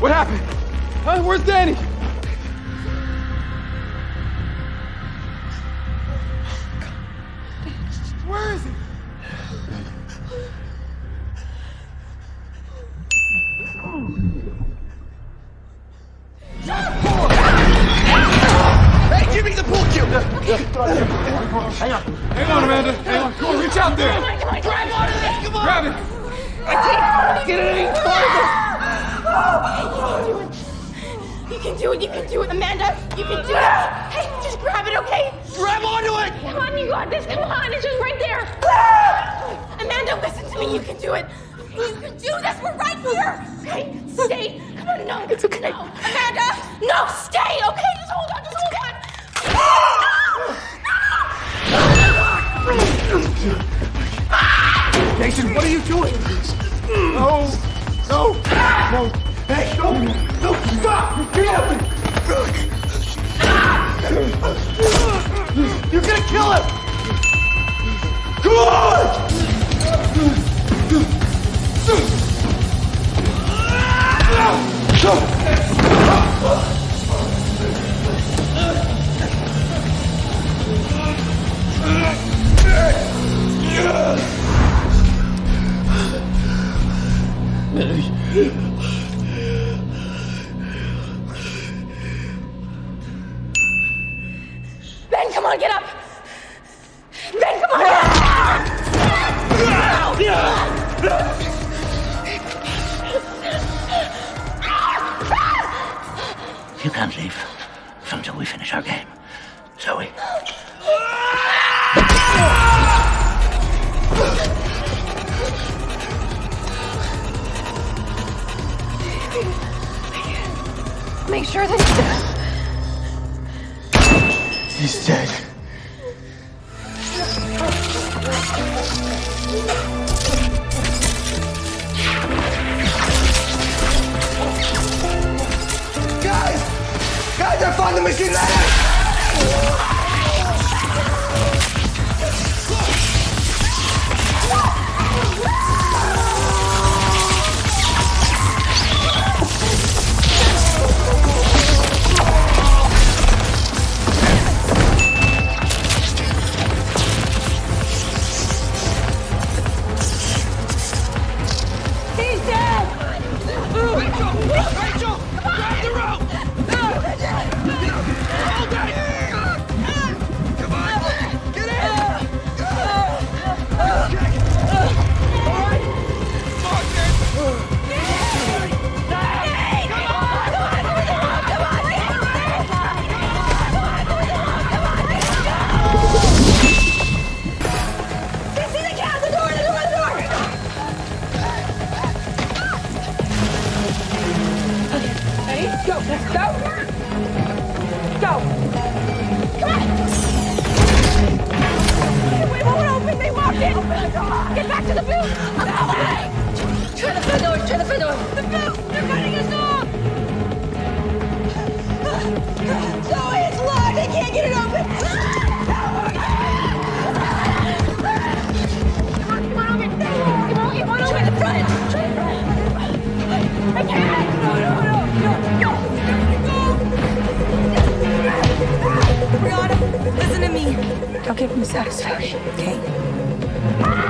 What happened? Huh? Where's Danny? Where is he? Hey, give me the pool cue! Hang on. Hang on, Amanda. Hang on. Come on, reach out there. Oh come on, come on, grab onto this, come on! Grab it. Get it any You can do it, you can do it, Amanda! You can do it! Hey, just grab it, okay? Grab onto it! Come on, you got this, come on, it's just right there! Amanda, listen to me, you can do it! You can do this, we're right here! Okay, stay! Come on, no! It's okay. No. Amanda! No, stay, okay? Just hold on, just hold on! No! No! Jason, what are you doing? No. No. No. Hey, no. No, stop. Get off me. You're gonna kill him. Come on. You can't leave until we finish our game. Zoe. Make sure that He's dead. Guys! Found the machine! Ready? Go! Go! Go! Come on! We won't open! They walked in! Get back to the booth! I'm coming! Try the front door! Try the front door! The booth! Give him satisfaction, okay?